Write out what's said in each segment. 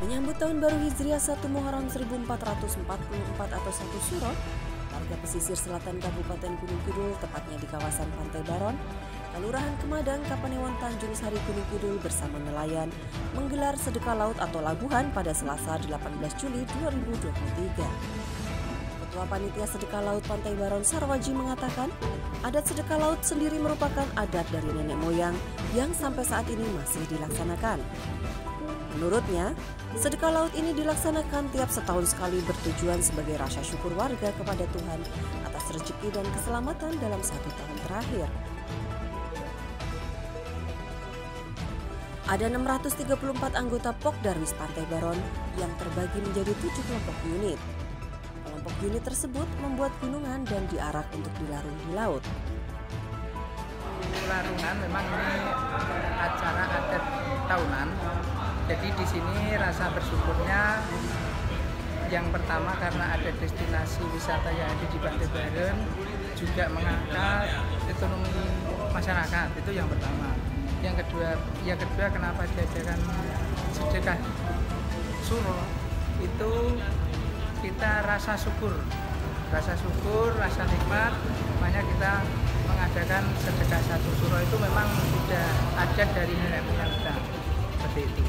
Menyambut tahun baru Hijriah 1 Muharram 1444 atau 1 Suro, warga pesisir selatan Kabupaten Gunung Kidul, tepatnya di kawasan Pantai Baron, Kelurahan Kemadang, Kapanewon Tanjung Sari Gunung Kidul bersama nelayan menggelar sedekah laut atau labuhan pada Selasa 18 Juli 2023. Ketua Panitia Sedekah Laut Pantai Baron Sarwaji mengatakan, adat sedekah laut sendiri merupakan adat dari nenek moyang yang sampai saat ini masih dilaksanakan. Menurutnya, sedekah laut ini dilaksanakan tiap setahun sekali bertujuan sebagai rasa syukur warga kepada Tuhan atas rezeki dan keselamatan dalam satu tahun terakhir. Ada 634 anggota POK Darwis Pantai Baron yang terbagi menjadi tujuh kelompok unit. Kelompok unit tersebut membuat gunungan dan diarak untuk dilarung di laut. Larungan memang ini acara adat tahunan jadi di sini rasa bersyukurnya yang pertama karena ada destinasi wisata yang ada di Pantai Baren juga mengangkat ekonomi masyarakat itu yang pertama. Yang kedua, yang kedua kenapa diadakan sedekah suro itu kita rasa syukur, rasa syukur, rasa nikmat, makanya kita mengadakan sedekah satu suro itu memang sudah ada dari nenek moyang kita seperti itu.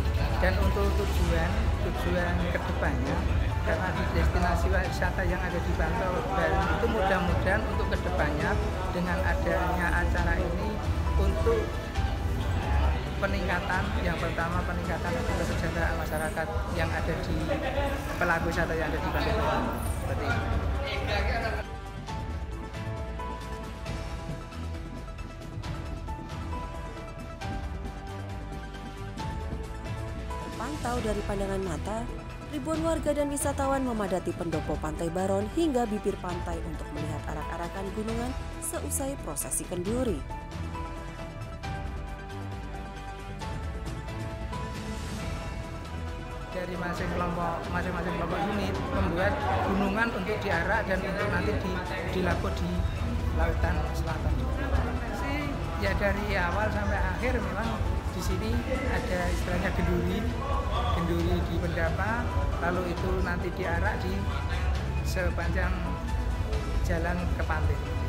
Dan untuk tujuan tujuan ke depannya karena di destinasi wisata yang ada di Bangka Bali itu mudah-mudahan untuk ke depannya dengan adanya acara ini untuk peningkatan yang pertama peningkatan kesejahteraan masyarakat yang ada di pelaku wisata yang ada di Bali seperti itu. Terpantau dari pandangan mata, ribuan warga dan wisatawan memadati pendopo Pantai Baron hingga bibir pantai untuk melihat arak-arakan gunungan seusai prosesi kenduri. Dari masing kelompok masing-masing kelompok unit membuat gunungan untuk diarak dan untuk nanti di, dilakukan di lautan selatan. Ya dari awal sampai akhir memang di sini ada istilahnya genduri, genduri di pendapa, lalu itu nanti diarak di sepanjang jalan ke pantai.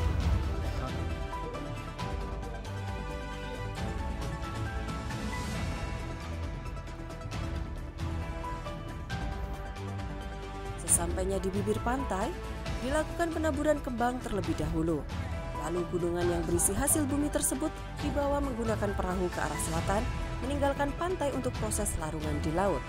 Sesampainya di bibir pantai, dilakukan penaburan kembang terlebih dahulu. Lalu gunungan yang berisi hasil bumi tersebut dibawa menggunakan perahu ke arah selatan, meninggalkan pantai untuk proses larungan di laut.